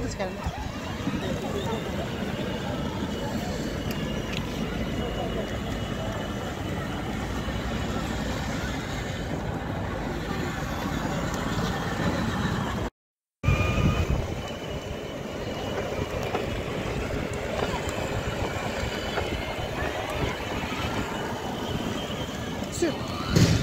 ですからねシュッ